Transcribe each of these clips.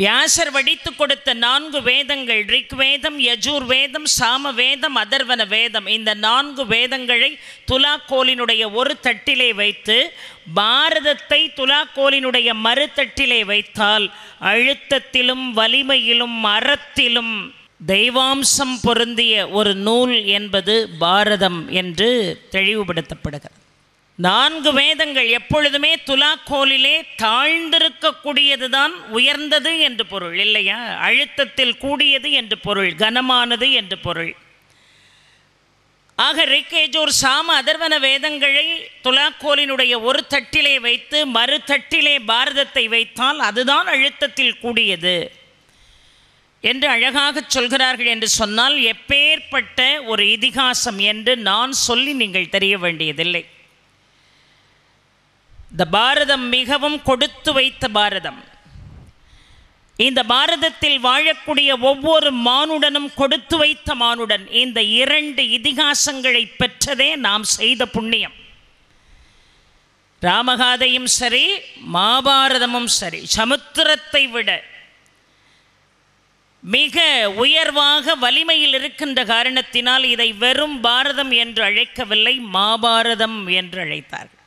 வியாசர் வடித்து கொடுத்த நான்கு வேதங்கள் ரிக் வேதம் யஜூர் வேதம் சாம வேதம் அதர்வன வேதம். இந்த நான்கு வேதங்களை துலாக்கோலினுடைய ஒரு தட்டிலே வைத்து பாரதத்தை துலாக்கோலினுடைய மறுதட்டிலே வைத்தால் அழுத்தத்திலும் வலிமையிலும் அறத்திலும் தெய்வாம்சம் பொருந்திய ஒரு நூல் என்பது பாரதம் என்று தெளிவுபடுத்தப்படுகிறது. நான்கு வேதங்கள் எப்பொழுதுமே துலாக்கோலிலே தாழ்ந்திருக்கக்கூடியதுதான் உயர்ந்தது என்று பொருள் இல்லையா? அழுத்தத்தில் கூடியது என்று பொருள் கனமானது என்று பொருள். ஆக ரிக்கேஜோர் சாம அதர்வன வேதங்களை துலாக்கோலினுடைய ஒரு தட்டிலே வைத்து மறு தட்டிலே பாரதத்தை வைத்தால் அதுதான் அழுத்தத்தில் கூடியது என்று அழகாக சொல்கிறார்கள் என்று சொன்னால் எப்பேற்பட்ட ஒரு இதிகாசம் என்று நான் சொல்லி நீங்கள் தெரிய வேண்டியதில்லை. இந்த பாரதம் மிகவும் கொடுத்து வைத்த பாரதம். இந்த பாரதத்தில் வாழக்கூடிய ஒவ்வொரு மானுடனும் கொடுத்து வைத்த மானுடன் இந்த இரண்டு இதிகாசங்களை பெற்றதே நாம் செய்த புண்ணியம். ராமகாதையும் சரி மாபாரதமும் சரி சமுத்திரத்தை விட மிக உயர்வாக வலிமையில் இருக்கின்ற காரணத்தினால் இதை வெறும் பாரதம் என்று அழைக்கவில்லை மாபாரதம் என்று அழைத்தார்கள்.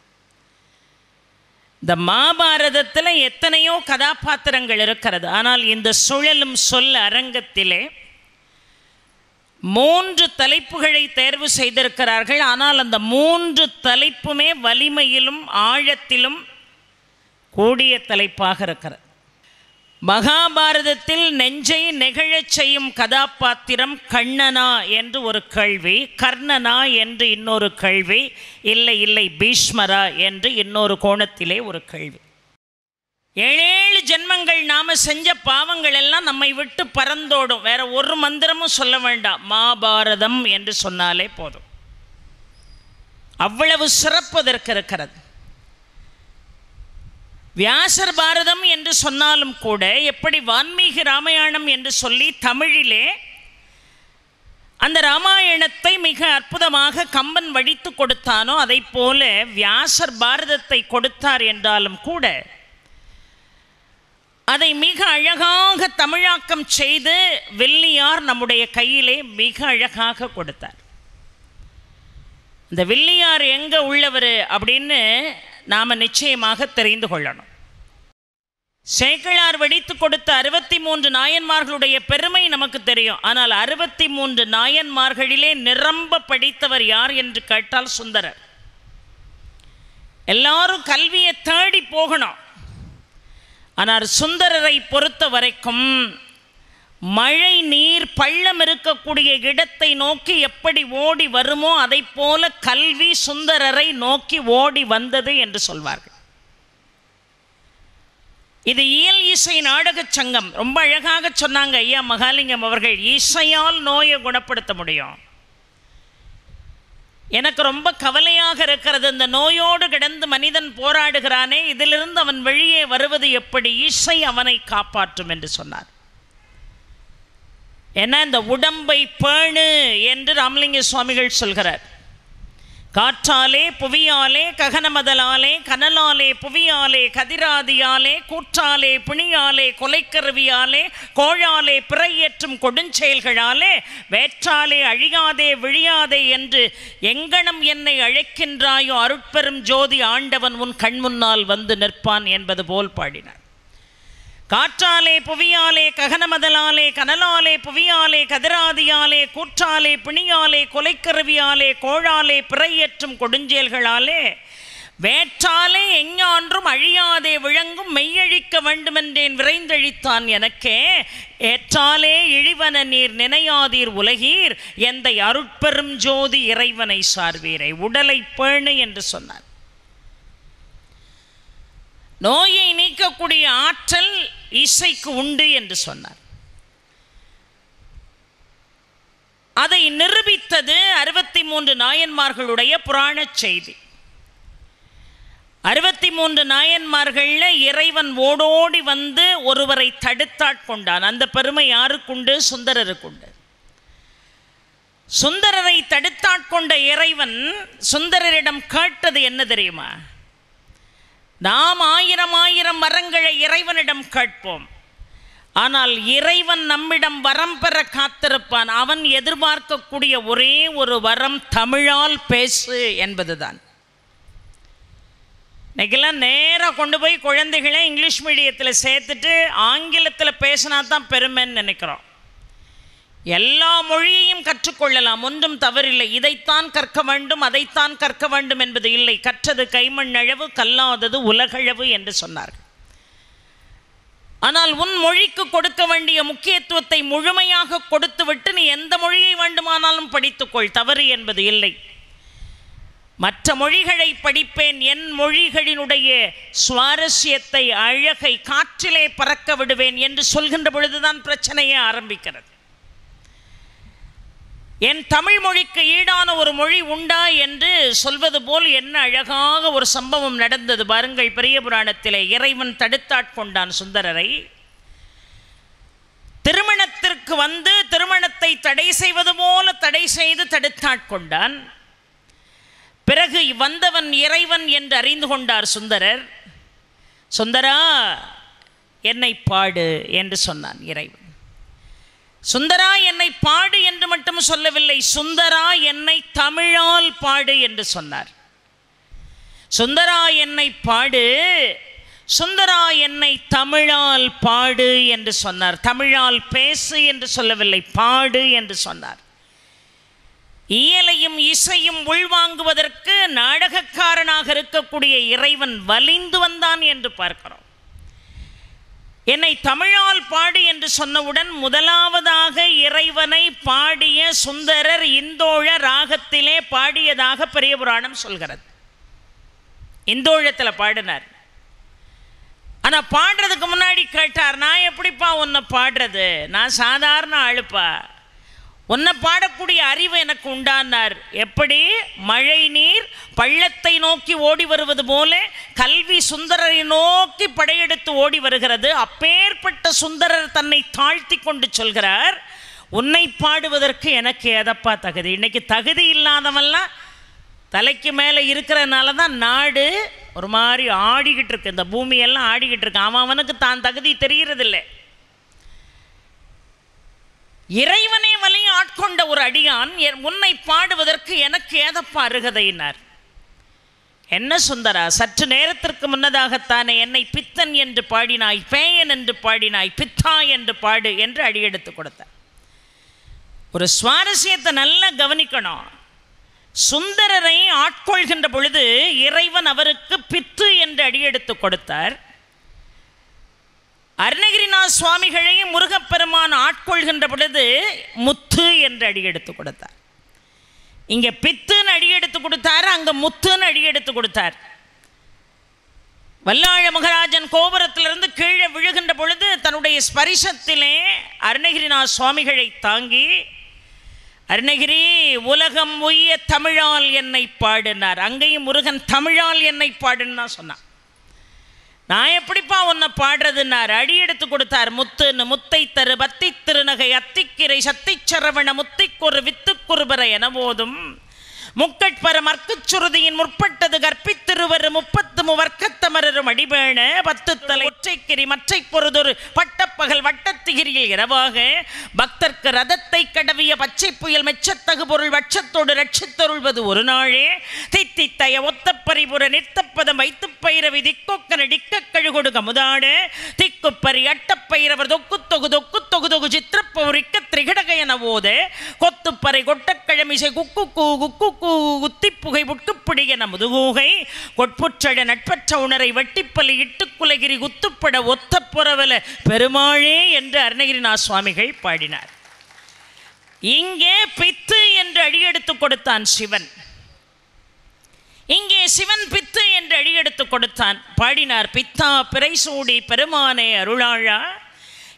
இந்த மாபாரதத்தில் எத்தனையோ கதாபாத்திரங்கள் இருக்கிறது. ஆனால் இந்த சுழலும் சொல் அரங்கத்திலே மூன்று தலைப்புகளை தேர்வு செய்திருக்கிறார்கள். ஆனால் அந்த மூன்று தலைப்புமே வலிமையிலும் ஆழத்திலும் கூடிய தலைப்பாக இருக்கிறது. மகாபாரதத்தில் நெஞ்சை நெகிழச் செய்யும் கதாபாத்திரம் கண்ணனா என்று ஒரு கேள்வி கர்ணனா என்று இன்னொரு கேள்வி இல்லை இல்லை பீஷ்மரா என்று இன்னொரு கோணத்திலே ஒரு கேள்வி ஏழேழு ஜென்மங்கள் நாம் செஞ்ச பாவங்கள் எல்லாம் நம்மை விட்டு பறந்தோடும். வேற ஒரு மந்திரமும் சொல்ல வேண்டாம். மாபாரதம் என்று சொன்னாலே போதும். அவ்வளவு சிறப்பு அதற்கு இருக்கிறது. வியாசர் பாரதம் என்று சொன்னாலும் கூட எப்படி வான்மீகி ராமாயணம் என்று சொல்லி தமிழிலே அந்த ராமாயணத்தை மிக அற்புதமாக கம்பன் வடித்து கொடுத்தானோ அதை போல வியாசர் பாரதத்தை கொடுத்தார் என்றாலும் கூட அதை மிக அழகாக தமிழாக்கம் செய்து வில்லியார் நம்முடைய கையிலே மிக அழகாக கொடுத்தார். இந்த வில்லியார் எங்கே உள்ளவர் அப்படின்னு நாம் நிச்சயமாக தெரிந்து கொள்ளணும். சேக்கிழார் வெடித்து கொடுத்த அறுபத்தி மூன்று நாயன்மார்களுடைய பெருமை நமக்கு தெரியும். ஆனால் அறுபத்தி மூன்று நாயன்மார்களிலே நிரம்ப படித்தவர் யார் என்று கேட்டால் சுந்தரர். எல்லாரும் கல்வியை தேடி போகணும். ஆனால் சுந்தரரை பொறுத்த வரைக்கும் மழை நீர் பள்ளம் இருக்கக்கூடிய இடத்தை நோக்கி எப்படி ஓடி வருமோ அதை போல கல்வி சுந்தரரை நோக்கி ஓடி வந்தது என்று சொல்வார்கள். இது இயல் இசை நாடகச் சங்கம். ரொம்ப அழகாக சொன்னாங்க ஐயா மகாலிங்கம் அவர்கள் இசையால் நோயை குணப்படுத்த முடியும். எனக்கு ரொம்ப கவலையாக இருக்கிறது இந்த நோயோடு கிடந்து மனிதன் போராடுகிறானே இதிலிருந்து அவன் வெளியே வருவது எப்படி? இசை அவனை காப்பாற்றும் என்று சொன்னார். ஏன்னா இந்த உடம்பை பேணு என்று ராமலிங்க சுவாமிகள் சொல்கிறார். காற்றாலே புவியாலே ககனமதலாலே கனலாலே புவியாலே கதிராதியாலே கூற்றாலே பிணியாலே கொலைக்கருவியாலே கோழாலே பிறையேற்றும் கொடுஞ்செயல்களாலே வேற்றாலே அழியாதே விழியாதே என்று எங்கனம் என்னை அழைக்கின்றாயோ அருட்பெரும் ஜோதி ஆண்டவன் உன் கண்முன்னால் வந்து நிற்பான் என்பது போல் பாடினார். காற்றாலே புவியாலே ககனமதலாலே கனலாலே புவியாலே கதிராதியாலே கூற்றாலே பிணியாலே கொலைக்கருவியாலே கோழாலே பிறையற்றும் கொடுஞ்சேல்களாலே வேற்றாலே எஞ்ஞான்றும் அழியாதே விளங்கும் மெய்யழிக்க வேண்டுமென்றேன் விரைந்தழித்தான் எனக்கே ஏற்றாலே இழிவன நீர் நினையாதீர் உலகீர் எந்த அருட்பெரும் ஜோதி இறைவனை சார்வீரை உடலை பேணு என்று சொன்னார். நோயை நீக்கக்கூடிய ஆற்றல் இசைக்கு உண்டு என்று சொன்னார். அதை நிரூபித்தது அறுபத்தி மூன்று நாயன்மார்களுடைய புராண செய்தி. அறுபத்தி மூன்று நாயன்மார்களில் இறைவன் ஓடோடி வந்து ஒருவரை தடுத்தாட்கொண்டான் அந்த பெருமை யாருக்குண்டு சுந்தரருக்குண்டு சுந்தரரை தடுத்தாட்கொண்ட இறைவன் சுந்தரரிடம் கேட்டது என்ன தெரியுமா? நாம் ஆயிரம் ஆயிரம் வரங்களை இறைவனிடம் கேட்போம். ஆனால் இறைவன் நம்மிடம் வரம் பெற காத்திருப்பான். அவன் எதிர்பார்க்கக்கூடிய ஒரே ஒரு வரம் தமிழால் பேசு என்பதுதான். இன்னைக்கெல்லாம் நேராக கொண்டு போய் குழந்தைகளை இங்கிலீஷ் மீடியத்தில் சேர்த்துட்டு ஆங்கிலத்தில் பேசினா தான் பெருமைன்னு நினைக்கிறோம். எல்லா மொழியையும் கற்றுக்கொள்ளலாம். ஒன்றும் தவறில்லை. இதைத்தான் கற்க வேண்டும் அதைத்தான் கற்க வேண்டும் என்பது இல்லை. கற்றது கைமண் அளவு கல்லாதது உலகளவு என்று சொன்னார்கள். ஆனால் உன் மொழிக்கு கொடுக்க வேண்டிய முக்கியத்துவத்தை முழுமையாக கொடுத்துவிட்டு நீ எந்த மொழியை வேண்டுமானாலும் படித்துக்கொள். தவறு என்பது இல்லை. மற்ற மொழிகளை படிப்பேன். என் மொழிகளினுடைய சுவாரஸ்யத்தை அழகை காற்றிலே பறக்க விடுவேன் என்று சொல்கின்ற பொழுதுதான் பிரச்சனையே ஆரம்பிக்கிறது. என் தமிழ் மொழிக்கு ஈடான ஒரு மொழி உண்டா என்று சொல்வது போல் என்ன அழகாக ஒரு சம்பவம் நடந்தது பாருங்கள். பெரிய புராணத்திலே இறைவன் தடுத்தாட்கொண்டான் சுந்தரரை. திருமணத்திற்கு வந்து திருமணத்தை தடை செய்வது போல தடை செய்து தடுத்தாட்கொண்டான். பிறகு வந்தவன் இறைவன் என்று அறிந்து கொண்டார் சுந்தரர். சுந்தரா என்னை பாடு என்று சொன்னான் இறைவன். சுந்தரா என்னை பாடு என்று மட்டும் சொல்லவில்லை. சுந்தரா என்னை தமிழால் பாடு என்று சொன்னார். சுந்தரா என்னை பாடு சுந்தரா என்னை தமிழால் பாடு என்று சொன்னார். தமிழால் பேசு என்று சொல்லவில்லை பாடு என்று சொன்னார். இயலையும் இசையும் உள்வாங்குவதற்கு நாடகக்காரனாக இருக்கக்கூடிய இறைவன் வலிந்து வந்தான் என்று பார்க்கிறோம். என்னை தமிழால் பாடு என்று சொன்னவுடன் முதலாவதாக இறைவனை பாடிய சுந்தரர் இந்தோழ ராகத்திலே பாடியதாக பெரிய புராணம் சொல்கிறது. இந்தோழத்தில் பாடினார். ஆனால் பாடுறதுக்கு முன்னாடி கேட்டார் நான் எப்படிப்பா உன்னை பாடுறது? நான் சாதாரண ஆளுப்பா. உன்னை பாடக்கூடிய அறிவு எனக்கு உண்டானார். எப்படி? மழை நீர் பள்ளத்தை நோக்கி ஓடி வருவது போல கல்வி சுந்தரரை நோக்கி படையெடுத்து ஓடி வருகிறது. அப்பேற்பட்ட சுந்தரர் தன்னை தாழ்த்தி கொண்டு சொல்கிறார் உன்னை பாடுவதற்கு எனக்கு எதப்பா தகுதி? இன்னைக்கு தகுதி இல்லாதவெல்லாம் தலைக்கு மேலே இருக்கிறனால தான் நாடு ஒரு மாதிரி ஆடிக்கிட்டு இருக்கு. இந்த பூமியெல்லாம் ஆடிக்கிட்டு இருக்கு. அவன் அவனுக்கு தான் தகுதி தெரிகிறதில்லை இறைவனே வழி ஆட்கொண்ட ஒரு அடியான் என் உன்னை பாடுவதற்கு எனக்கு ஏதப்பா அருகதையினார். என்ன சுந்தரா சற்று நேரத்திற்கு முன்னதாகத்தானே என்னை பித்தன் என்று பாடினாய் பேயன் என்று பாடினாய் பித்தா என்று பாடு என்று அடியெடுத்து கொடுத்தார். ஒரு சுவாரஸ்யத்தை நல்லா கவனிக்கணும். சுந்தரரை ஆட்கொள்கின்ற பொழுது இறைவன் அவருக்கு பித்து என்று அடியெடுத்து கொடுத்தார். அருணகிரிநாத் சுவாமிகளையும் முருகப்பெருமான் ஆட்கொள்கின்ற பொழுது முத்து என்று அடியெடுத்து கொடுத்தார். இங்கே பித்துன்னு அடியெடுத்து கொடுத்தார் அங்கே முத்துன்னு அடியெடுத்து கொடுத்தார். வல்லாழ மகராஜன் கோபுரத்திலிருந்து கீழே விழுகின்ற பொழுது தன்னுடைய ஸ்பரிசத்திலே அருணகிரிநாத் சுவாமிகளை தாங்கி அருணகிரி உலகம் உய்ய தமிழால் என்னை பாடினார். அங்கேயும் முருகன் தமிழால் என்னை பாடுன்னு தான் சொன்னான். நான் எப்படிப்பா உன்னை பாடுறதுன்னார்? அடி எடுத்து கொடுத்தார் முத்துன்னு. முத்தை தரு பத்தி திருநகை அத்திக்கிரை சத்திச் சரவண முத்திக்கொரு வித்துக்குறுபரை என போதும். முக்கட்பர மர்க்குச்சுருதியின் முற்பட்டது கற்பித்திருவரு முப்பத்து முவர்க்கத்தமரரும் அடிபேண பத்து தலை ஒற்றைக்கிரி மற்றை பொருதொரு பட்டப்பகல் வட்டத்திகிரியில் இரவாக பக்தர்க்கு ரதத்தை கடவிய பச்சை புயல் மெச்சத்தகு பொருள் வட்சத்தோடு ரட்சித்தருள்வது ஒரு நாளே தித்தித்தய ஒத்த பரிபுர நிறுத்தப்பதம் வைத்து பயிரவி திக்கொக்கன டிக்க கழுகொடு கமுதாட திக்குப்பரி அட்டப்பயிரவர் தொக்கு தொகு தொக்கு தொகு தொகு சித்திரப்பவுரிக்க திரிகடக என போத கொத்துப்பறை கொட்டக்கிழமிசை குக்கு கூ குக்கு கூ குத்திப்புகை புட்குப்பிடி என முதுகூகை கொட்புற்றட நட்பற்ற உணரை வெட்டிப்பலி இட்டுக்குலகிரி குத்துப்பட ஒத்த புறவல பெருமாளே என்று அருணகிரிநாத் சுவாமிகள் பாடினார். இங்கே பித்து என்று அடியெடுத்து கொடுத்தான் சிவன். இங்கே சிவன் பித்து என்று அடியெடுத்து கொடுத்தான். பாடினார் பித்தா பிறைசூடி பெருமானே அருளாழா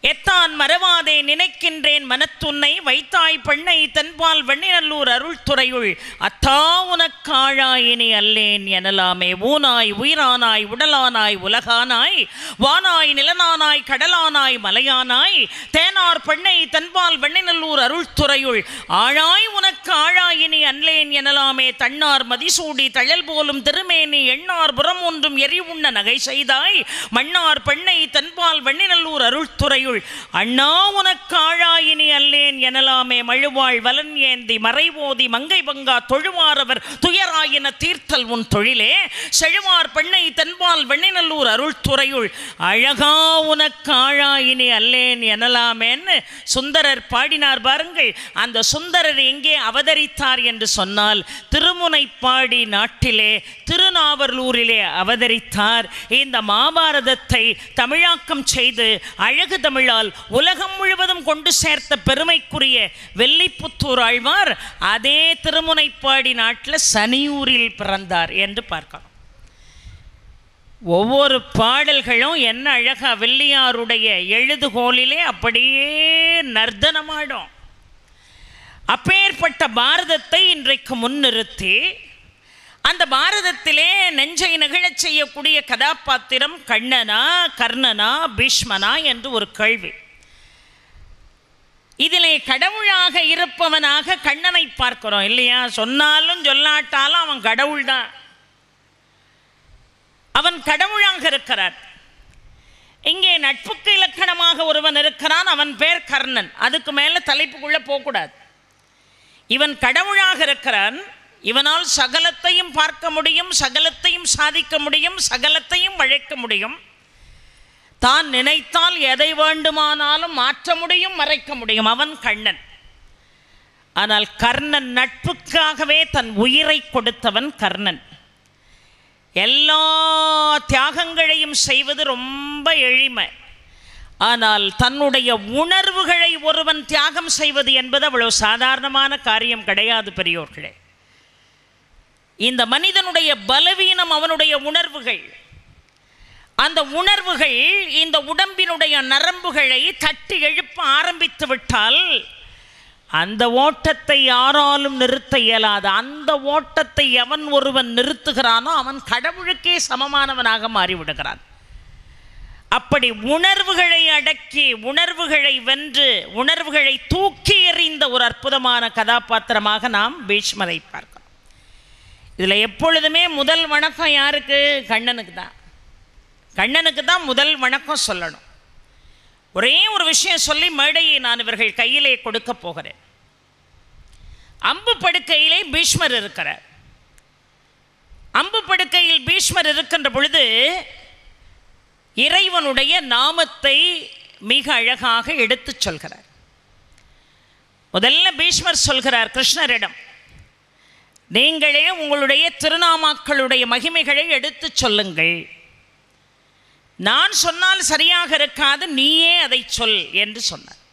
எத்தான் மறவாதே நினைக்கின்றேன் மனத்துன்னை வைத்தாய் பெண்ணை தன்பால் வெண்ணிநல்லூர் அருள்துறையுள் அத்தா உனக்காழாயினி அல்லேன் எனலாமே. ஊனாய் உயிரானாய் உடலானாய் உலகானாய். வானாய் நிலனானாய் கடலானாய் மலையானாய். தேனார் பெண்ணை தன்பால் வெண்ணிநல்லூர் அருள்துறையுள் ஆழாய் உனக்கு ஆழாயினி அல்லேன் எனலாமே. தன்னார் மதிசூடி தழல் போலும் திருமேனி எண்ணார் புறம் ஒன்றும் எரி உண்ண நகை செய்தாய். மன்னார் பெண்ணை தன்பால் வெண்ணிநல்லூர் அருள்துறையுள் அண்ணா உனக்கு ஆழாயினி அல்லேன் எனலாமே. மழுவாள் வலன் ஏந்தி மறைவோதி மங்கை பங்கா தொழுவாரவர் துயராயின தீர்த்தல் உன் தொழிலே. செழுவார் பெண்ணை தென்பால் வெண்ணிநல்லூர் அருள்துறையுள் அழகா உனக்கு ஆழாயினி அல்லேன் எனலாமேன்னு சுந்தரர் பாடினார் பாருங்கள். அந்த சுந்தரர் எங்கே அவதரித்தார் என்று சொன்னால் திருமுனைப்பாடி நாட்டிலே திருநாவலூரிலே அவதரித்தார். இந்த மாபாரதத்தை தமிழாக்கம் செய்து அழகு தமிழால் உலகம் முழுவதும் கொண்டு சேர்த்த பெருமைக்குரிய வெள்ளிப்புத்தூர் ஆழ்வார் அதே திருமுனைப்பாடி நாட்டில் சனியூரில் பிறந்தார் என்று பார்க்கலாம் ஒவ்வொரு பாடல்களும் என்ன அழகா வெள்ளியாருடைய எழுதுகோலிலே அப்படியே நர்த்தனமாடும் அப்பேற்பட்ட பாரதத்தை இன்றைக்கு முன்னிறுத்தி அந்த பாரதத்திலே நெஞ்சை நெகிழச் செய்யக்கூடிய கதாபாத்திரம் கண்ணனா கர்ணனா பீஷ்மனா என்று ஒரு கேள்வி. இதிலே கடவுளாக இருப்பவனாக கண்ணனை பார்க்கிறோம் இல்லையா? சொன்னாலும் சொல்லாட்டாலும் அவன் கடவுள்தான். அவன் கடவுளாக இருக்கிறான். இங்கே நட்புக்கு இலக்கணமாக ஒருவன் இருக்கிறான் அவன் பேர் கர்ணன். அதுக்கு மேலே தலைப்புக்குள்ளே போகக்கூடாது. இவன் கடவுளாக இருக்கிறான் இவனால் சகலத்தையும் பார்க்க முடியும் சகலத்தையும் சாதிக்க முடியும் சகலத்தையும் வழைக்க முடியும். தான் நினைத்தால் எதை வேண்டுமானாலும் மாற்ற முடியும் மறைக்க முடியும். அவன் கண்ணன். ஆனால் கர்ணன் நட்புக்காகவே தன் உயிரை கொடுத்தவன் கர்ணன். எல்லா தியாகங்களையும் செய்வது ரொம்ப எளிமை. ஆனால் தன்னுடைய உணர்வுகளை ஒருவன் தியாகம் செய்வது என்பது அவ்வளவு சாதாரணமான காரியம் கிடையாது பெரியோர்களே. இந்த மனிதனுடைய பலவீனம் அவனுடைய உணர்வுகள். அந்த உணர்வுகள் இந்த உடம்பினுடைய நரம்புகளை தட்டி எழுப்ப ஆரம்பித்து விட்டால் அந்த ஓட்டத்தை யாராலும் நிறுத்த இயலாது. அந்த ஓட்டத்தை எவன் ஒருவன் நிறுத்துகிறானோ அவன் கடவுளுக்கே சமமானவனாக மாறிவிடுகிறான். அப்படி உணர்வுகளை அடக்கி உணர்வுகளை வென்று உணர்வுகளை தூக்கி எறிந்த ஒரு அற்புதமான கதாபாத்திரமாக நாம் பீஷ்மரை பார்க்கிறோம். இதில் எப்பொழுதுமே முதல் வணக்கம் யாருக்கு? கண்ணனுக்கு தான். கண்ணனுக்கு தான் முதல் வணக்கம் சொல்லணும். ஒரே ஒரு விஷயம் சொல்லி மேடையை நான் இவர்கள் கையிலே கொடுக்க போகிறேன். அம்பு படுக்கையிலே பீஷ்மர் இருக்கிறார். அம்பு படுக்கையில் பீஷ்மர் இருக்கின்ற பொழுது இறைவனுடைய நாமத்தை மிக அழகாக எடுத்துச் சொல்கிறார். முதல்ல பீஷ்மர் சொல்கிறார் கிருஷ்ணரிடம் நீங்களே உங்களுடைய திருநாமாக்களுடைய மகிமைகளை எடுத்துச் சொல்லுங்கள். நான் சொன்னால் சரியாக இருக்காது நீயே அதை சொல் என்று சொன்னார்.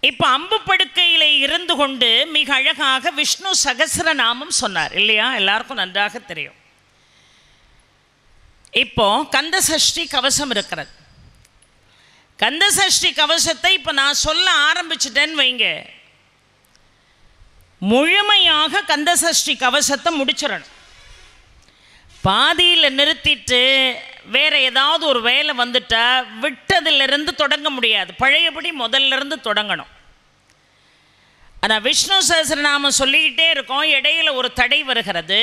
இப்போ அம்பு படுக்கையிலே இருந்து கொண்டு மிக அழகாக விஷ்ணு சகசிரநாமம் சொன்னார் இல்லையா? எல்லாருக்கும் நன்றாக தெரியும். இப்போ கந்த சஷ்டி கவசம் இருக்கிறது. கந்த சஷ்டி கவசத்தை இப்போ நான் சொல்ல ஆரம்பிச்சிட்டேன்னு வைங்க. முழுமையாக கந்தசஷ்டி கவசத்தை முடிச்சிடணும். பாதியில் நிறுத்திட்டு வேற ஏதாவது ஒரு வேலை வந்துட்டா விட்டதிலிருந்து தொடங்க முடியாது. பழையபடி முதல்ல இருந்து தொடங்கணும். ஆனால் விஷ்ணு சஹஸ்ரநாமம் சொல்லிக்கிட்டே இருக்கோம். இடையில ஒரு தடை வருகிறது.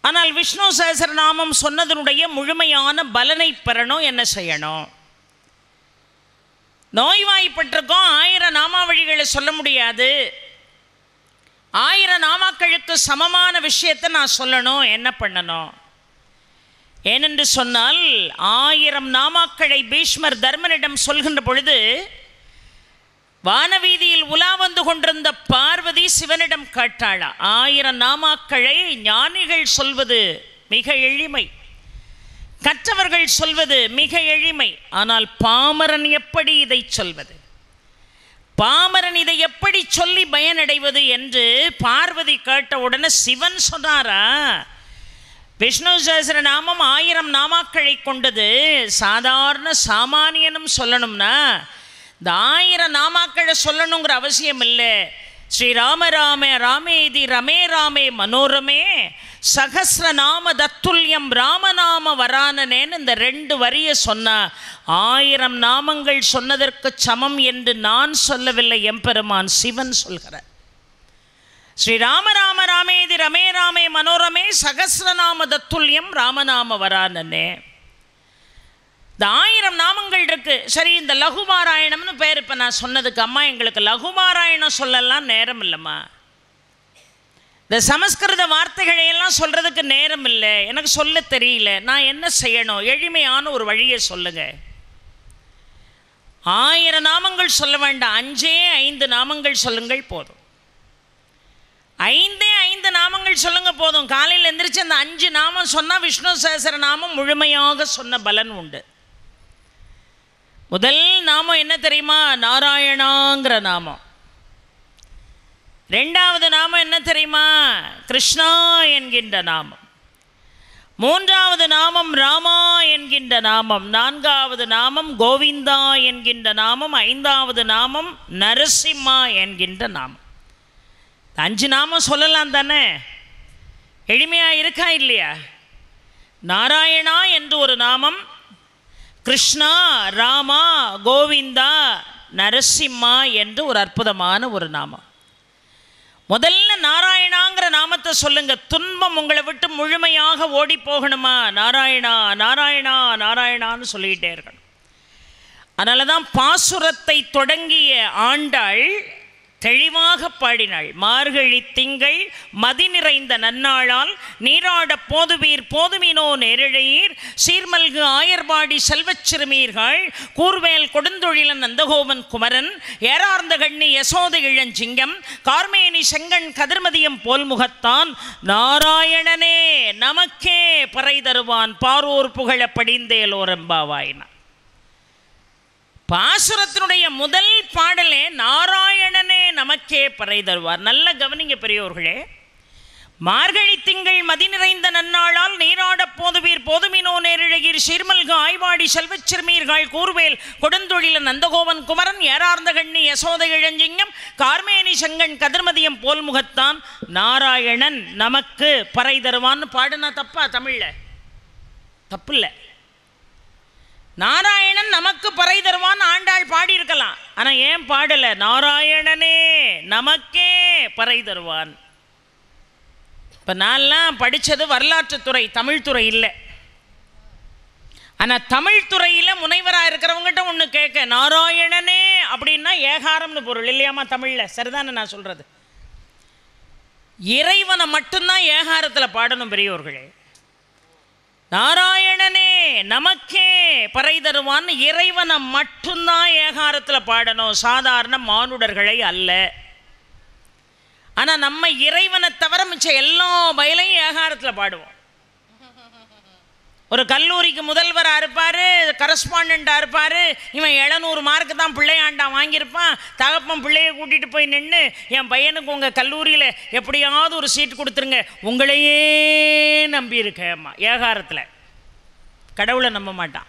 ஆனால் விஷ்ணு சஹஸ்ரநாமம் சொன்னதனுடைய முழுமையான பலனை பெறணும். என்ன செய்யணும்? நோய்வாய்ப்பட்டிருக்கோம். ஆயிரம் நாமாவழிகளை சொல்ல முடியாது. ஆயிரம் நாமாக்களுக்கு சமமான விஷயத்தை நான் சொல்லணும். என்ன பண்ணணும்? ஏனென்று சொன்னால் ஆயிரம் நாமாக்களை பீஷ்மர் தர்மனிடம் சொல்கின்ற பொழுது வானவீதியில் உலா வந்து கொண்டிருந்த பார்வதி சிவனிடம் கேட்டாளா ஆயிரம் நாமாக்களை ஞானிகள் சொல்வது மிக எளிமை. கற்றவர்கள் சொல்வது மிக எளிமை. ஆனால் பாமரன் எப்படி இதை சொல்வது? பாமரன் இதை எப்படி சொல்லி பயனடைவது என்று பார்வதி கேட்டவுடனே சிவன் சொன்னாரா விஷ்ணு சஹஸ்ரநாமம் ஆயிரம் நாமாக்களை கொண்டது சாதாரண சாமானியனும் சொல்லணும்னா இந்த ஆயிரம் நாமாக்களை சொல்லணுங்கிற அவசியம் இல்லை. ஸ்ரீராம ராமே ராமேதி ரமே ராமே மனோரமே சகசிரநாம தத்துல்யம் ராமநாம வரானனேன்னு இந்த ரெண்டு வரியை சொன்ன ஆயிரம் நாமங்கள் சொன்னதற்கு சமம் என்று நான் சொல்லவில்லை எம்பெருமான் சிவன் சொல்கிறார். ஸ்ரீ ராம ராம ராமேதி ரமே ராமே மனோரமே சகசிரநாம தத்துல்யம் ராமநாம வரானனே. இந்த ஆயிரம் நாமங்கள் இருக்கு. சரி இந்த லகுமாராயணம்னு பேர் இப்போ நான் சொன்னதுக்கு அம்மா எங்களுக்கு லகுமாராயணம் சொல்லலாம் நேரம் இல்லைம்மா. இந்த சமஸ்கிருத வார்த்தைகளை எல்லாம் சொல்றதுக்கு நேரம் இல்லை எனக்கு சொல்ல தெரியல. நான் என்ன செய்யணும்? எளிமையான ஒரு வழியை சொல்லுங்க. ஆயிரம் நாமங்கள் சொல்ல வேண்டாம். அஞ்சே ஐந்து நாமங்கள் சொல்லுங்கள் போதும். ஐந்தே ஐந்து நாமங்கள் சொல்லுங்க போதும். காலையில் எந்திரிச்சு அந்த அஞ்சு நாமம் சொன்னால் விஷ்ணு சகசர நாமம் முழுமையாக சொன்ன பலன் உண்டு. முதல் நாமம் என்ன தெரியுமா? நாராயணாங்கிற நாமம். ரெண்டாவது நாமம் என்ன தெரியுமா? கிருஷ்ணா என்கின்ற நாமம். மூன்றாவது நாமம் ராமா என்கின்ற நாமம். நான்காவது நாமம் கோவிந்தா என்கின்ற நாமம். ஐந்தாவது நாமம் நரசிம்மா என்கின்ற நாமம். அஞ்சு நாமம் சொல்லலாம் தானே? எளிமையாக இருக்கா இல்லையா? நாராயணா என்று ஒரு நாமம் கிருஷ்ணா ராமா கோவிந்தா நரசிம்மா என்று ஒரு அற்புதமான ஒரு நாமம். முதல்ல நாராயணாங்கிற நாமத்தை சொல்லுங்க. துன்பம் உங்களை விட்டு முழுமையாக ஓடி போகணுமா? நாராயணா நாராயணா நாராயணான்னு சொல்லிக்கிட்டே இருக்கணும். அதனால தான் பாசுரத்தை தொடங்கிய ஆண்டாள் தெளிவாக பாடினாள். மார்கழி திங்கள் மதி நிறைந்த நன்னாளால் நீராட போதுவீர் போதுமினோ நேரிழையீர். சீர்மல்கு ஆயர்பாடி செல்வச் சிறுமீர்கள். கூர்வேல் கொடுந்தொழிலன் நந்தகோபன் குமரன். ஏறார்ந்த கண்ணி யசோத இளஞ்சிங்கம். கார்மேனி செங்கண் கதிர்மதியம் போல் முகத்தான். நாராயணனே நமக்கே பறை தருவான். பாரூர் புகழ படிந்தேலோரம்பாவாயினான் பாசுரத்தினுடைய முதல் பாடலே நாராயணனே நமக்கே பறை தருவார். நல்ல கவனிங்க பெரியோர்களே. மார்கழி திங்கள் மதி நிறைந்த நன்னாளால் நீராடப் போதுவீர். போதுமினோ நேரிழகீர். சீர்மல்கு ஆய்வாடி செல்வச் சிறுமீர்கள். கூர்வேல் கொடுந்தொழில நந்தகோவன் குமரன். ஏறார்ந்த கண்ணி யசோத இளஞ்சிங்கம். கார்மேனி சங்கன் கதிர்மதியம் போல் முகத்தான். நாராயணன் நமக்கு பறை தருவான்னு பாடுனா தப்பா தமிழில்? தப்பு இல்லை நாராயணன் நமக்கு பறை தருவான் ஆண்டாள் பாடியிருக்கலாம். ஆனால் ஏன் பாடலை? நாராயணனே நமக்கே பறை தருவான். இப்போ நான்லாம் படித்தது வரலாற்றுத்துறை தமிழ்துறை இல்லை. ஆனால் தமிழ்துறையில் முனைவராக இருக்கிறவங்ககிட்ட ஒன்று கேட்க நாராயணனே அப்படின்னா ஏகாரம்னு பொருள் இல்லையாமா தமிழில்? சரிதானே நான் சொல்கிறது இறைவனை மட்டும்தான் ஏகாரத்தில் பாடணும் பெரியோர்களே. நாராயணனே நமக்கே பறை தருவான் இறைவனை மட்டும்தான் ஏகாரத்தில் பாடணும். சாதாரண மானுடர்களை அல்ல. ஆனால் நம்ம இறைவனை தவிர மிச்ச எல்லா வயலையும் ஏகாரத்தில் பாடுவோம். ஒரு கல்லூரிக்கு முதல்வராக இருப்பார் கரஸ்பாண்டாக இருப்பார் இவன் எழுநூறு மார்க்கு தான் பிள்ளையாண்டா வாங்கியிருப்பான். தகப்பன் பிள்ளைய கூட்டிகிட்டு போய் நின்று என் பையனுக்கு உங்கள் கல்லூரியில் எப்படியாவது ஒரு சீட் கொடுத்துருங்க. உங்களையே நம்பியிருக்கேம்மா. ஏகாரத்தில். கடவுளை நம்ப மாட்டான்.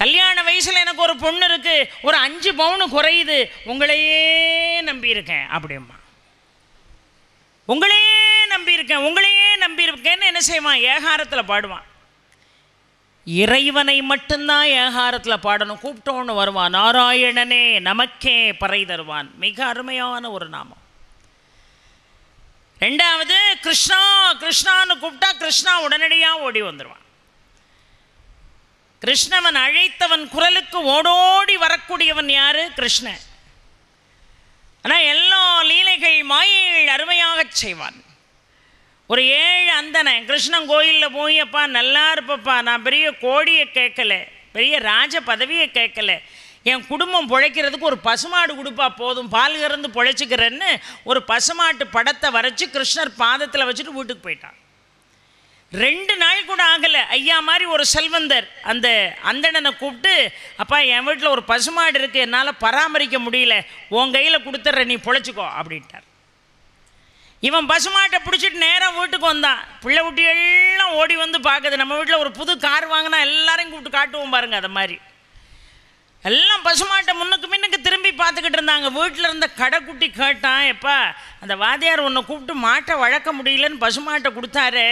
கல்யாண வயசில் எனக்கு ஒரு பொண்ணு இருக்குது ஒரு அஞ்சு பவுனு குறையுது உங்களையே நம்பியிருக்கேன் அப்படிம்மா. உங்களையே நம்பியிருக்கேன் உங்களையே நம்பியிருக்கேன்னு என்ன செய்வான்? ஏகாரத்தில் பாடுவான். இறைவனை மட்டும்தான் ஏகாரத்தில் பாடணும் கூப்பிட்டோன்னு வருவான். நாராயணனே நமக்கே பறை தருவான். மிக அருமையான ஒரு நாமம். ரெண்டாவது கிருஷ்ணா கிருஷ்ணான்னு கூப்பிட்டா கிருஷ்ணா உடனடியாக ஓடி வந்துடுவான் கிருஷ்ணவன் அழைத்தவன் குரலுக்கு ஓடோடி வரக்கூடியவன் யாரு? கிருஷ்ணன். ஆனால் எல்லா லீலைகள் மாயைகள் அருமையாகச் செய்வான். ஒரு ஏழு அந்தனை கிருஷ்ணன் கோயிலில் போய் அப்பா நல்லா இருப்பப்பா நான் பெரிய கோடியை கேட்கல பெரிய ராஜ பதவியை கேட்கல. என் குடும்பம் பிழைக்கிறதுக்கு ஒரு பசுமாடு கொடுப்பா போதும் பால் கறந்து பிழைச்சிக்கிறேன்னு ஒரு பசுமாட்டு படத்தை வரைச்சி கிருஷ்ணர் பாதத்தில் வச்சுட்டு வீட்டுக்கு போயிட்டான். ரெண்டு நாள் கூட ஆகலை. ஐயா மாதிரி ஒரு செல்வந்தர். அந்த அந்தணனை கூப்பிட்டு அப்பா என் வீட்டில் ஒரு பசுமாடு இருக்குது என்னால் பராமரிக்க முடியல. உன் கையில் கொடுத்துட்ற நீ பொழைச்சிக்கோ. அப்படின்ட்டார். இவன் பசுமாட்டை பிடிச்சிட்டு நேராக வீட்டுக்கு வந்தான். பிள்ளை குட்டி எல்லாம் ஓடி வந்து பார்க்குது. நம்ம வீட்டில் ஒரு புது கார் வாங்கினா எல்லாரையும் கூப்பிட்டு காட்டுவோம் பாருங்கள் அதை மாதிரி. எல்லாம் பசுமாட்டை முன்னுக்கு முன்னுக்கு திரும்பி பார்த்துக்கிட்டு இருந்தாங்க. வீட்டில் இருந்த கடைக்குட்டி கேட்டான் எப்பா அந்த வாத்தியார் உன்னை கூப்பிட்டு மாட்டை வளர்க்க முடியலன்னு பசுமாட்டை கொடுத்தாரு.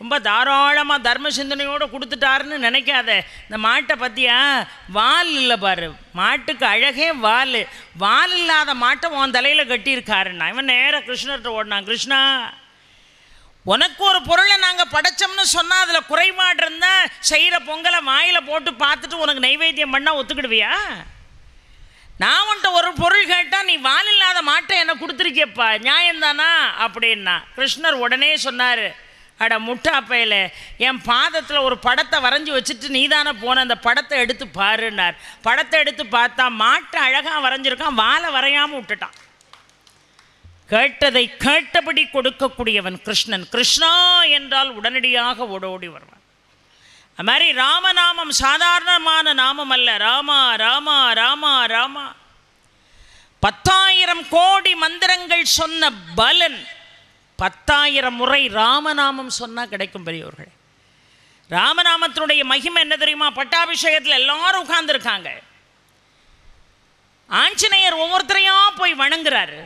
ரொம்ப தாராளமாக தர்ம சிந்தனையோடு கொடுத்துட்டாருன்னு நினைக்காத. இந்த மாட்டை பற்றியா வால் இல்லை பாரு. மாட்டுக்கு அழகே வால். வால் இல்லாத மாட்டை உன் தலையில் கட்டியிருக்காருன்னா இவன் நேராக கிருஷ்ணர்கிட்ட ஓடினான். கிருஷ்ணா உனக்கு ஒரு பொருளை நாங்கள் படைச்சோம்னு சொன்னால் அதில் குறைபாடு இருந்தால் செய்கிற பொங்கலை வாயில் போட்டு பார்த்துட்டு உனக்கு நைவேத்தியம் பண்ணால் ஒத்துக்கிடுவியா? நான் உன்ட்ட ஒரு பொருள் கேட்டால் நீ வால் இல்லாத மாட்டை என்ன கொடுத்துருக்கியப்பா. நியாயம்தானா அப்படின்னா. கிருஷ்ணர் உடனே சொன்னார் அட முட்டாப்பையில் என் பாதத்தில் ஒரு படத்தை வரைஞ்சி வச்சுட்டு நீ தானே போன அந்த படத்தை எடுத்து பாருன்னார். படத்தை எடுத்து பார்த்தா மாட்டை அழகாக வரைஞ்சிருக்கான் வாழை வரையாமல் விட்டுட்டான். கேட்டதை கேட்டபடி கொடுக்கக்கூடியவன் கிருஷ்ணன். கிருஷ்ணா என்றால் உடனடியாக ஓடோடி வருவான். அது மாதிரி ராமநாமம் சாதாரணமான நாமம் அல்ல. ராமா ராமா ராமா ராமா. பத்தாயிரம் கோடி மந்திரங்கள் சொன்ன பலன் பத்தாயிரம் முறை ராமநாமம் சொன்னால் கிடைக்கும் பெரியவர்களே ராமநாமத்தினுடைய மகிமை என்ன தெரியுமா? பட்டாபிஷேகத்தில் எல்லாரும் உட்கார்ந்துருக்காங்க. ஆஞ்சநேயர் ஒவ்வொருத்தரையா போய் வணங்குறாரு.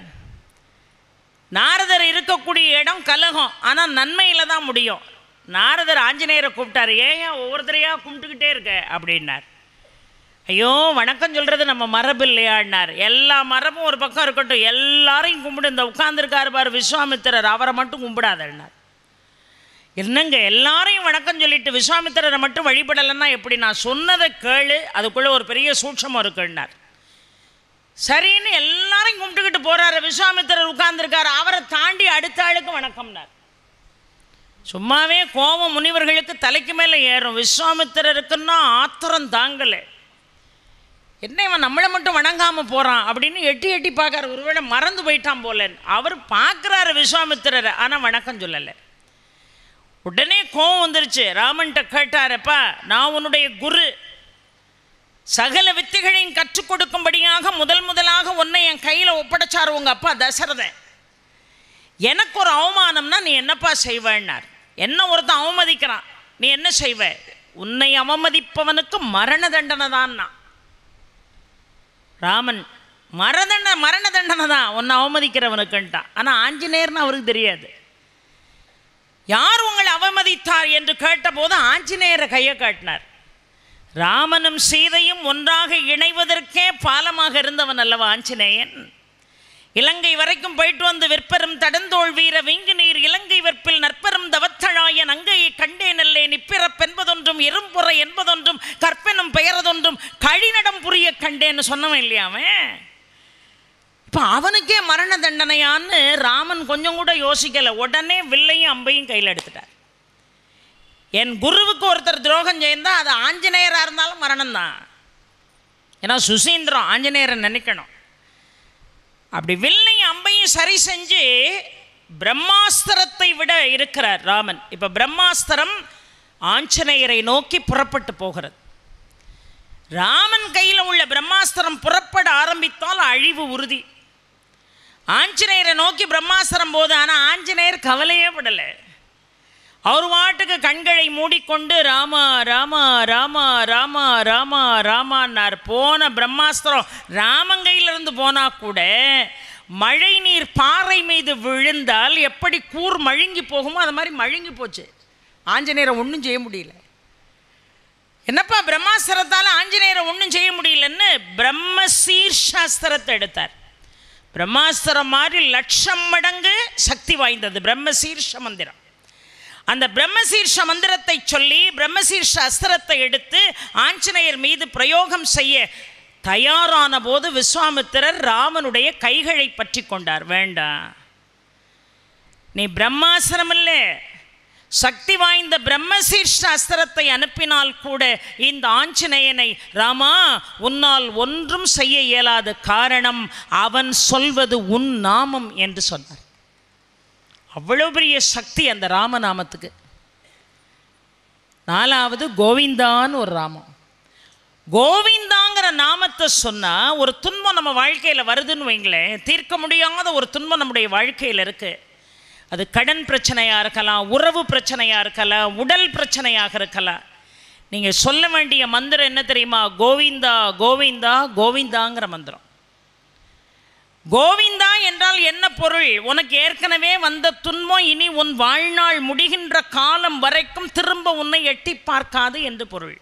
நாரதர் இருக்கக்கூடிய இடம் கலகம் ஆனால் நன்மையில் தான் முடியும். நாரதர் ஆஞ்சநேயரை கூப்பிட்டாரு ஏன் ஒவ்வொருத்தரையாக கும்பிட்டுக்கிட்டே இருக்க? அப்படின்னார். ஐயோ வணக்கம் சொல்கிறது நம்ம மரபு இல்லையாடினார் எல்லா மரபும் ஒரு பக்கம் இருக்கட்டும். எல்லாரையும் கும்பிடு இந்த உட்காந்துருக்காரு பார் விஸ்வாமித்திரர் அவரை மட்டும் கும்பிடாதன்னார். என்னங்க எல்லாரையும் வணக்கம் சொல்லிட்டு விஸ்வாமித்திரரை மட்டும் வழிபடலைன்னா எப்படி? நான் சொன்னதை கேளு அதுக்குள்ளே ஒரு பெரிய சூட்சம் இருக்குன்னார். சரின்னு எல்லாரையும் கும்பிட்டுக்கிட்டு போறாரு. விஸ்வாமித்திரர் உட்கார்ந்துருக்காரு. அவரை தாண்டி அடுத்த ஆளுக்கு வணக்கம்னார். சும்மாவே கோபம் முனிவர்களுக்கு தலைக்கு மேலே ஏறும். விஸ்வாமித்திரருக்குன்னா ஆத்திரம் தாங்கலை. என்ன இவன் நம்மளை மட்டும் வணங்காமல் போகிறான் அப்படின்னு எட்டி எட்டி பார்க்கறாரு ஒருவேளை மறந்து போயிட்டான் போலன்னு. அவர் பார்க்குறாரு விஸ்வாமித்திரரை ஆனால் வணக்கம் சொல்லலை. உடனே கோவம் வந்துருச்சு. ராமன்கிட்ட கேட்டாரப்பா நான் உன்னுடைய குரு. சகல வித்தைகளையும் கற்றுக் கொடுக்கும்படியாக முதல் முதலாக உன்னை என் கையில் ஒப்படைச்சார் உங்கள் அப்பா தசரதன் எனக்கு ஒரு அவமானம்னா நீ என்னப்பா செய்வேன்னார். என்ன ஒருத்தன் அவமதிக்கிறான் நீ என்ன செய்வ? உன்னை அவமதிப்பவனுக்கு மரண தண்டனை தான்னா. ராமன் மரதண்ட மரண தண்டனை தான் உன்னை அவமதிக்கிறவனுக்குன்ட்டான். ஆனால் ஆஞ்சநேயர்னு அவருக்கு தெரியாது. யார் உங்களை அவமதித்தார் என்று கேட்டபோது ஆஞ்சநேயரை கையை காட்டினார். ராமனும் சீதையும் ஒன்றாக இணைவதற்கே பாலமாக இருந்தவன் அல்லவா ஆஞ்சநேயன்? இலங்கை வரைக்கும் போயிட்டு வந்து விற்பெரும் தடந்தோள் வீர வீங்கு நீர் இலங்கை வெற்பில் நற்பெரும் தவத்தழாய நங்கையை கண்டேனல்லே நிப்பிறப்பென்பதொன்றும் இரும்புற என்பதொன்றும் கற்பெனும் பெயரதொன்றும் கழிநடம் புரிய கண்டேன்னு சொன்னவன் இல்லையாமே இப்போ அவனுக்கே மரண தண்டனையான்னு ராமன் கொஞ்சம் கூட யோசிக்கலை. உடனே வில்லையும் அம்பையும் கையில் எடுத்துட்டார். என் குருவுக்கு ஒருத்தர் துரோகம் செய்தா அது ஆஞ்சநேயராக இருந்தாலும் மரணம் தான் ஏன்னா சுசீந்திரம் ஆஞ்சநேயரை நினைக்கணும். அப்படி வில்லையும் அம்பையும் சரி செஞ்சு பிரம்மாஸ்திரத்தை விட இருக்கிறார் ராமன். இப்போ பிரம்மாஸ்திரம் ஆஞ்சநேயரை நோக்கி புறப்பட்டு போகிறது. ராமன் கையில் உள்ள பிரம்மாஸ்திரம் புறப்பட ஆரம்பித்தால் அழிவு உறுதி. ஆஞ்சநேயரை நோக்கி பிரம்மாஸ்திரம் போது ஆனால் ஆஞ்சநேயர் கவலையே படலை. அவர் வாட்டுக்கு கண்களை மூடிக்கொண்டு ராமா ராமா ராமா ராமா ராமா ராமான்னார். போன பிரம்மாஸ்திரம் ராமங்கையிலிருந்து போனா கூட மழை நீர் பாறை மீது விழுந்தால் எப்படி கூர் மழுங்கி போகுமோ அது மாதிரி மழுங்கி போச்சு. ஆஞ்சநேயரை ஒன்றும் செய்ய முடியல. என்னப்பா பிரம்மாஸ்திரத்தால் ஆஞ்சநேயரை ஒன்றும் செய்ய முடியலன்னு பிரம்மசீர்ஷாஸ்திரத்தை எடுத்தார். பிரம்மாஸ்திரம் மாதிரி லட்சம் மடங்கு சக்தி வாய்ந்தது பிரம்மசீர்ஷ மந்திரம் அந்த பிரம்மசீர்ஷ மந்திரத்தை சொல்லி பிரம்மசீர்ஷ அஸ்திரத்தை எடுத்து ஆஞ்சநேயர் மீது பிரயோகம் செய்ய தயாரான போது விஸ்வாமித்திரர் ராமனுடைய கைகளை பற்றி கொண்டார். வேண்டாம். நீ பிரம்மாசனம் இல்லை சக்தி வாய்ந்த பிரம்மசீர்ஷ அஸ்திரத்தை அனுப்பினால் கூட இந்த ஆஞ்சநேயனை ராமா உன்னால் ஒன்றும் செய்ய இயலாத காரணம் அவன் சொல்வது உன் நாமம் என்று சொன்னார். அவ்வளோ பெரிய சக்தி அந்த ராமநாமத்துக்கு. நாலாவது கோவிந்தான்னு ஒரு ராமம். கோவிந்தாங்கிற நாமத்தை சொன்னால் ஒரு துன்பம் நம்ம வாழ்க்கையில் வருதுன்னு வைங்களேன் தீர்க்க முடியாத ஒரு துன்பம் நம்முடைய வாழ்க்கையில் இருக்குது அது கடன் பிரச்சனையாக இருக்கலாம் உறவு பிரச்சனையாக இருக்கலாம் உடல் பிரச்சனையாக இருக்கலாம். நீங்கள் சொல்ல வேண்டிய மந்திரம் என்ன தெரியுமா? கோவிந்தா கோவிந்தா கோவிந்தாங்கிற மந்திரம். கோவிந்தா என்றால் என்ன பொருள்? உனக்கு ஏற்கனவே வந்த துன்பம் இனி உன் வாழ்நாள் முடிகின்ற காலம் வரைக்கும் திரும்ப உன்னை எட்டி பார்க்காது என்று பொருள்.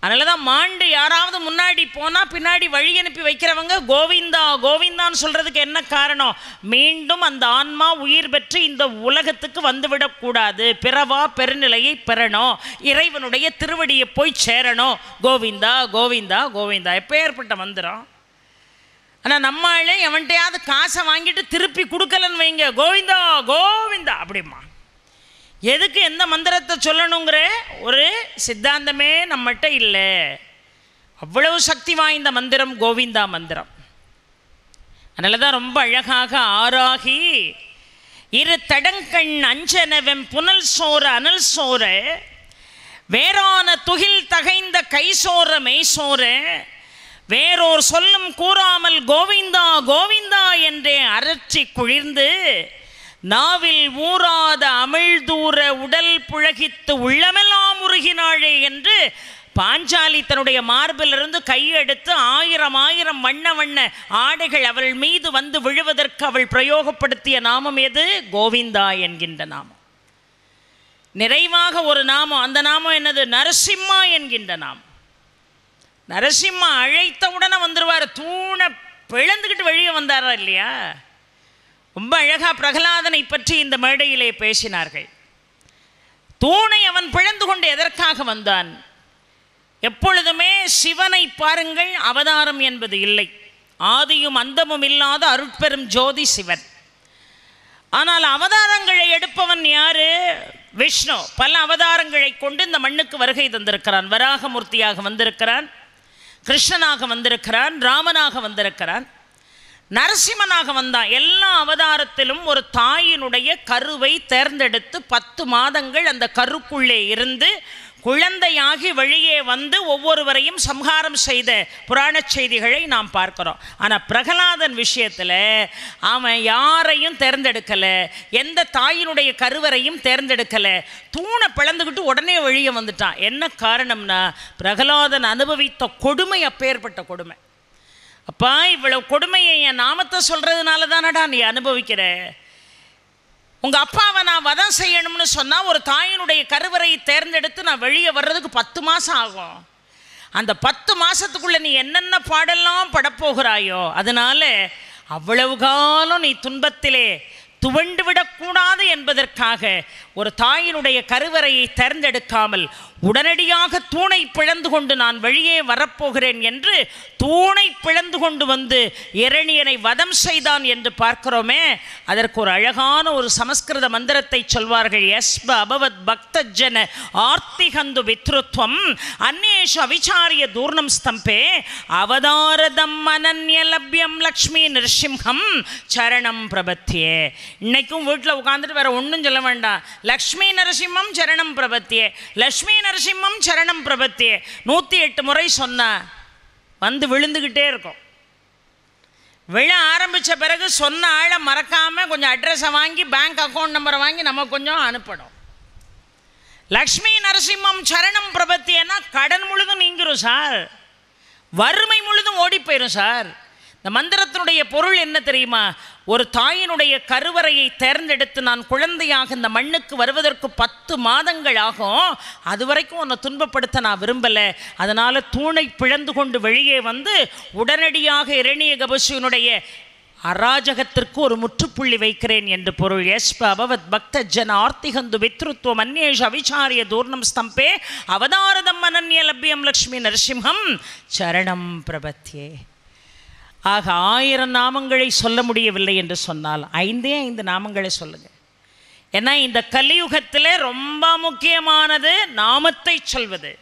அதனால தான் மாண்டு யாராவது முன்னாடி போனால் பின்னாடி வழி அனுப்பி வைக்கிறவங்க கோவிந்தா கோவிந்தான்னு சொல்கிறதுக்கு என்ன காரணம்? மீண்டும் அந்த ஆன்மா உயிர் பெற்று இந்த உலகத்துக்கு வந்துவிடக்கூடாது பிறவா பெருநிலையை பெறணும். இறைவனுடைய திருவடியை போய் சேரணும். கோவிந்தா கோவிந்தா கோவிந்தா. எப்பேற்பட்ட மந்திரம்? ஆனால் நம்ம ஆளே எவன்கிட்டயாவது காசை வாங்கிட்டு திருப்பி கொடுக்கலன்னு வைங்க. கோவிந்தா கோவிந்தா அப்படிமா எதுக்கு எந்த மந்திரத்தை சொல்லணுங்கிற ஒரு சித்தாந்தமே நம்மகிட்ட இல்லை. அவ்வளவு சக்தி வாய்ந்த மந்திரம் கோவிந்தா மந்திரம். அதனால தான் ரொம்ப அழகாக ஆறாகி இரு தடங்கண் அஞ்சனவெம் புனல் சோற அனல் சோற வேறான துகில் தகைந்த கை சோற மெய் சோற வேறோர் சொல்லும் கூறாமல் கோவிந்தா கோவிந்தா என்றே அரற்றி குளிர்ந்து நாவில் ஊறாத அமிழ்தூர உடல் புழகித்து உள்ளமெல்லாம் உருகினாளே என்று பாஞ்சாலி தன்னுடைய மார்பிலிருந்து கையெடுத்து ஆயிரம் ஆயிரம் வண்ண வண்ண ஆடைகள் அவள் மீது வந்து விழுவதற்கு அவள் பிரயோகப்படுத்திய நாமம் எது? கோவிந்தா என்கின்ற நாமம். நிறைவாக ஒரு நாமம் அந்த நாமம் என்னது? நரசிம்மா என்கின்ற நாமம். நரசிம்மா அழைத்த உடனே வந்துடுவார் தூணை பிளந்துக்கிட்டு வெளியே வந்தாரா இல்லையா? ரொம்ப அழகாக பிரகலாதனை பற்றி இந்த மேடையிலே பேசினார்கள். தூணை அவன் பிளந்து கொண்டு எதற்காக வந்தான்? எப்பொழுதுமே சிவனை பாருங்கள் அவதாரம் என்பது இல்லை. ஆதியும் அந்தமும் இல்லாத அருட்பெரும் ஜோதி சிவன். ஆனால் அவதாரங்களை எடுப்பவன் யாரு? விஷ்ணு. பல அவதாரங்களை கொண்டு இந்த மண்ணுக்கு வருகை தந்திருக்கிறான். வராகமூர்த்தியாக வந்திருக்கிறான். கிருஷ்ணனாக வந்திருக்கிறான் ராமனாக வந்திருக்கிறான் நரசிம்மனாக வந்தான். எல்லா அவதாரத்திலும் ஒரு தாயினுடைய கருவை தேர்ந்தெடுத்து பத்து மாதங்கள் அந்த கருக்குள்ளே இருந்து குழந்தையாகி வெளியே வந்து ஒவ்வொருவரையும் சம்ஹாரம் செய்த புராணச் செய்திகளை நாம் பார்க்குறோம். ஆனால் பிரகலாதன் விஷயத்தில் அவன் யாரையும் தேர்ந்தெடுக்கலை எந்த தாயினுடைய கருவறையும் தேர்ந்தெடுக்கலை தூணை பிளந்துக்கிட்டு உடனே வெளியே வந்துட்டான். என்ன காரணம்னா பிரகலாதன் அனுபவித்த கொடுமை அப்பேற்பட்ட கொடுமை. அப்பா இவ்வளவு கொடுமையை என் நாமத்தை சொல்கிறதுனால தானடா நீ அனுபவிக்கிற? உங்கள் அப்பாவை நான் வதம் செய்யணும்னு சொன்னால் ஒரு தாயினுடைய கருவறையை தேர்ந்தெடுத்து நான் வெளியே வர்றதுக்கு பத்து மாதம் ஆகும். அந்த பத்து மாதத்துக்குள்ளே நீ என்னென்ன பாடெல்லாம் படப்போகிறாயோ அதனால் அவ்வளவு காலம் நீ துன்பத்திலே துவண்டு விடக்கூடாது என்பதற்காக ஒரு தாயினுடைய கருவறையை தேர்ந்தெடுக்காமல் உடனடியாக தூணை பிளந்து கொண்டு நான் வெளியே வரப்போகிறேன் என்று தூணை பிளந்து கொண்டு வந்து இரணியனை வதம் செய்தான் என்று பார்க்கிறோமே அதற்கு ஒரு அழகான ஒரு சமஸ்கிருத மந்திரத்தை சொல்வார்கள். எஸ்ப அபவத் பக்தஜன ஆர்த்திகந்து வித்ருத்வம் அந்நேஷு அவிச்சாரிய தூர்ணம் ஸ்தம்பே அவதாரதம் அனன்ய லப்யம் லக்ஷ்மி நிருசிம்ஹம் சரணம் பிரபத்தியே. இன்னைக்கும் வீட்டில் உட்காந்துட்டு வேற ஒன்றும் சொல்ல வேண்டாம். லக்ஷ்மி நரசிம்மம் சரணம் பிரபத்தியே. லக்ஷ்மி நரசிம்மம் சரணம் பிரபத்தியே நூற்றி எட்டு முறை சொன்ன வந்து விழுந்துக்கிட்டே இருக்கும். விழ ஆரம்பித்த பிறகு சொன்ன ஆளை மறக்காமல் கொஞ்சம் அட்ரஸை வாங்கி பேங்க் அக்கௌண்ட் நம்பரை வாங்கி நம்ம கொஞ்சம் அனுப்பணும். லக்ஷ்மி நரசிம்மம் சரணம் பிரபத்தியன்னா கடன் முழுதும் நீங்கிரும் சார். வறுமை முழுதும் ஓடி போயிடும் சார். இந்த மந்திரத்தினுடைய பொருள் என்ன தெரியுமா? ஒரு தாயினுடைய கருவறையை தேர்ந்தெடுத்து நான் குழந்தையாக இந்த மண்ணுக்கு வருவதற்கு பத்து மாதங்கள் ஆகும். அது வரைக்கும் உன்னை துன்பப்படுத்த நான் விரும்பலை. அதனால் தூணை பிளந்து கொண்டு வெளியே வந்து உடனடியாக இரணிய கபசுனுடைய அராஜகத்திற்கு ஒரு முற்றுப்புள்ளி வைக்கிறேன் என்று பொருள். எஸ்ப அபவத் பக்த ஜன ஆர்த்திகந்து வித்ருத்வம் அந்நேஷ அவிச்சாரிய தூர்ணம் ஸ்தம்பே அவதாரதம் அனன்ய லப்யம் லக்ஷ்மி நரசிம்ஹம் சரணம் பிரபத்தியே ஆக ஆயிரம் நாமங்களை சொல்ல முடியவில்லை என்று சொன்னால் ஐந்தே ஐந்து நாமங்களை சொல்லுங்க. ஏன்னா இந்த கலியுகத்தில் ரொம்ப முக்கியமானது நாமத்தை சொல்வது.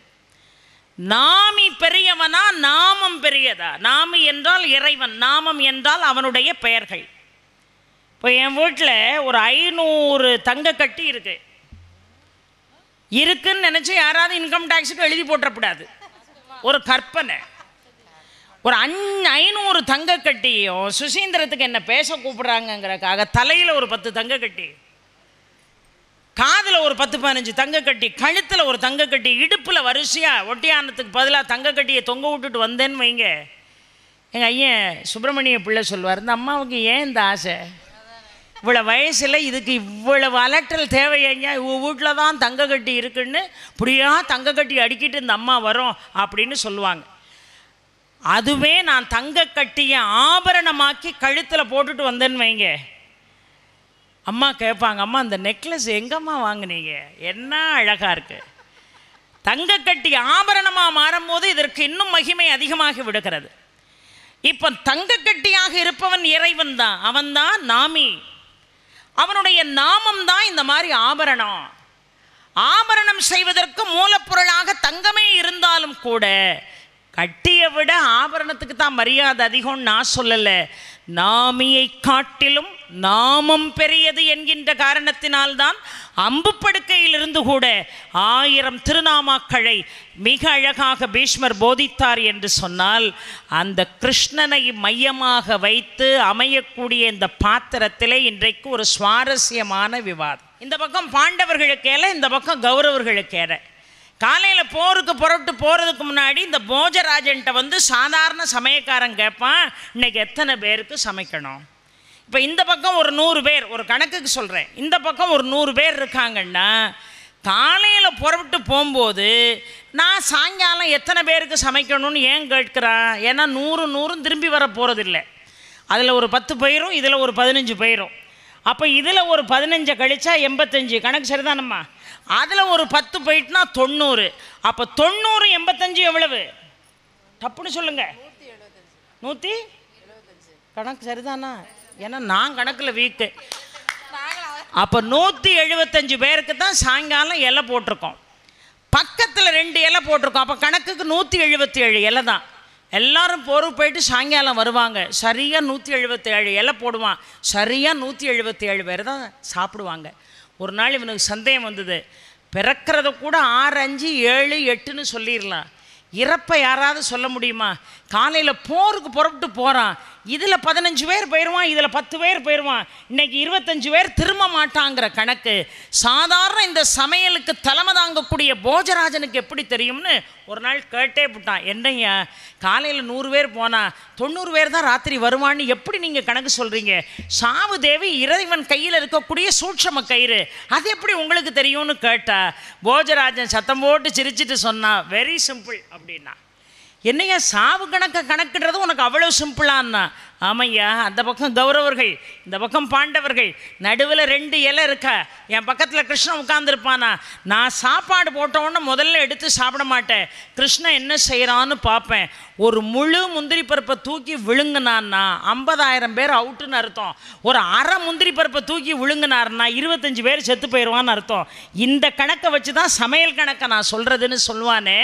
நாமி பெரியவனா நாமம் பெரியதா? நாமி என்றால் இறைவன் நாமம் என்றால் அவனுடைய பெயர்கள். இப்போ என் வீட்டில் ஒரு ஐநூறு தங்க கட்டி இருக்கு. இருக்குன்னு நினச்சி யாராவது இன்கம் டேக்ஸுக்கு எழுதி போட்டக்கூடாது ஒரு கற்பனை. ஒரு அஞ் ஐநூறு தங்க கட்டியும் சுசீந்திரத்துக்கு என்ன பேச கூப்பிடுறாங்கங்கிறக்காக தலையில் ஒரு பத்து தங்க கட்டி காதில் ஒரு பத்து பதினஞ்சு தங்கக்கட்டி கழுத்தில் ஒரு தங்கக்கட்டி இடுப்பில் வரிசையாக ஒட்டியானத்துக்கு பதிலாக தங்கக்கட்டியை தொங்க விட்டுட்டு வந்தேன்னு வைங்க. எங்கள் ஐயன் சுப்பிரமணிய பிள்ளை சொல்லுவார் இந்த அம்மாவுக்கு ஏன் இந்த ஆசை? இவ்வளோ வயசில் இதுக்கு இவ்வளவு அலட்டல் தேவையா இவ வீட்டில் தான் தங்கக்கட்டி இருக்குன்னு இப்படியா தங்கக்கட்டி அடிக்கிட்டு இந்த அம்மா வரும் அப்படின்னு சொல்லுவாங்க. அதுவே நான் தங்க கட்டியை ஆபரணமாக்கி கழுத்தில் போட்டுட்டு வந்தேன்னு வைங்க. அம்மா கேட்பாங்க அம்மா அந்த நெக்லஸ் எங்கம்மா வாங்குனீங்க? என்ன அழகாக இருக்குது தங்க கட்டி ஆபரணமாக மாறும்போது இதற்கு இன்னும் மகிமை அதிகமாகி விடுகிறது. இப்போ தங்க கட்டியாக இருப்பவன் இறைவன் தான் அவன்தான் நாமி. அவனுடைய நாமம் தான் இந்த மாதிரி ஆபரணம். ஆபரணம் செய்வதற்கு மூலப்பொருளாக தங்கமே இருந்தாலும் கூட கட்டியை விட ஆபரணத்துக்கு தான் மரியாதை அதிகம்னு நான் சொல்லலை. நாமியை காட்டிலும் நாமம் பெரியது என்கின்ற காரணத்தினால்தான் அம்பு படுக்கையிலிருந்து கூட ஆயிரம் திருநாமாக்களை மிக அழகாக பீஷ்மர் போதித்தார் என்று சொன்னால் அந்த கிருஷ்ணனை மையமாக வைத்து அமையக்கூடிய இந்த பாத்திரத்திலே இன்றைக்கு ஒரு சுவாரஸ்யமான விவாதம். இந்த பக்கம் பாண்டவர்களுக்கேல இந்த பக்கம் கௌரவர்களுக்கேற. காலையில் போருக்கு புறப்பட்டு போகிறதுக்கு முன்னாடி இந்த போஜராஜன்ட்ட வந்து சாதாரண சமயக்காரன் கேட்பான் இன்னைக்கு எத்தனை பேருக்கு சமைக்கணும்? இப்போ இந்த பக்கம் ஒரு நூறு பேர் ஒரு கணக்குக்கு சொல்கிறேன் இந்த பக்கம் ஒரு நூறு பேர் இருக்காங்கன்னா காலையில் புறப்பட்டு போகும்போது நான் சாயங்காலம் எத்தனை பேருக்கு சமைக்கணும்னு ஏன் கேட்குறான் ஏன்னா நூறு நூறும் திரும்பி வர போகிறதில்ல அதில் ஒரு பத்து பயிரும் இதில் ஒரு பதினஞ்சு பயிரும். அப்போ இதில் ஒரு பதினஞ்சை கழிச்சா எண்பத்தஞ்சு. கணக்கு சரிதானம்மா? அதில் ஒரு பத்து போயிட்டுனா தொண்ணூறு. அப்போ தொண்ணூறு எண்பத்தஞ்சு எவ்வளவு? தப்புன்னு சொல்லுங்க. நூற்றி கணக்கு சரிதானா? ஏன்னா நான் கணக்கில் வீக்கு. அப்போ நூற்றி எழுபத்தஞ்சு பேருக்கு தான் சாயங்காலம் இலை போட்டிருக்கோம். பக்கத்தில் ரெண்டு இலை போட்டிருக்கோம். அப்போ கணக்குக்கு நூற்றி எழுபத்தி ஏழு இலை தான். எல்லாரும் போருக்கு போயிட்டு சாயங்காலம் வருவாங்க. சரியாக நூற்றி எழுபத்தேழு இலை போடுவான். சரியாக நூற்றி எழுபத்தி ஏழு பேர் தான் சாப்பிடுவாங்க. ஒரு நாள் இவனுக்கு சந்தேகம் வந்தது. பிறக்கிறத கூட ஆறு அஞ்சு ஏழு எட்டுன்னு சொல்லிடலாம். இறப்பை யாராவது சொல்ல முடியுமா? காலையில் போருக்கு புறப்பட்டு போகிறான் இதில் பதினஞ்சு பேர் போயிடுவான் இதில் பத்து பேர் போயிடுவான் இன்னைக்கு இருபத்தஞ்சு பேர் திரும்ப மாட்டாங்கிற கணக்கு. சாதாரண இந்த சமையலுக்கு தலைமை தாங்கக்கூடிய போஜராஜனுக்கு எப்படி தெரியும்னு ஒரு நாள் கேட்டே விட்டான் என்னையா காலையில் நூறு பேர் போனால் தொண்ணூறு பேர் தான் ராத்திரி வருவான்னு எப்படி நீங்கள் கணக்கு சொல்கிறீங்க சாவு தேவி இறைவன் கையில் இருக்கக்கூடிய சூட்சம கயிறு. அது எப்படி உங்களுக்கு தெரியும்னு கேட்டா போஜராஜன் சத்தம் போட்டு சிரிச்சிட்டு சொன்னான் வெரி சிம்பிள் அப்படின்னா. என்னையா சாவு கணக்கை கணக்கிடுறது உனக்கு அவ்வளோ சிம்பிளான்னா. ஆமையா அந்த பக்கம் கௌரவர்கள் இந்த பக்கம் பாண்டவர்கள் நடுவில் ரெண்டு இலை இருக்கா என் பக்கத்தில் கிருஷ்ணன் உட்காந்துருப்பானா நான் சாப்பாடு போட்ட உடனே முதல்ல எடுத்து சாப்பிட மாட்டேன். கிருஷ்ணன் என்ன செய்கிறான்னு பார்ப்பேன். ஒரு முழு முந்திரி பருப்பை தூக்கி விழுங்கினான்னா ஐம்பதாயிரம் பேர் அவுட்டுன்னு அர்த்தம். ஒரு அரை முந்திரி பருப்பை தூக்கி விழுங்கினாருன்னா இருபத்தஞ்சு பேர் செத்து போயிடுவான்னு அர்த்தம். இந்த கணக்கை வச்சு தான் சமையல் கணக்கை நான் சொல்கிறதுன்னு சொல்லுவானே.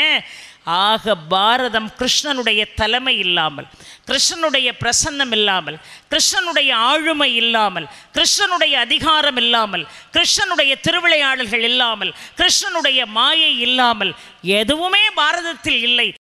ஆக பாரதம் கிருஷ்ணனுடைய தலைமை இல்லாமல் கிருஷ்ணனுடைய பிரசன்னம் இல்லாமல் கிருஷ்ணனுடைய ஆளுமை இல்லாமல் கிருஷ்ணனுடைய அதிகாரம் இல்லாமல் கிருஷ்ணனுடைய திருவிளையாடல்கள் இல்லாமல் கிருஷ்ணனுடைய மாயை இல்லாமல் எதுவுமே பாரதத்தில் இல்லை.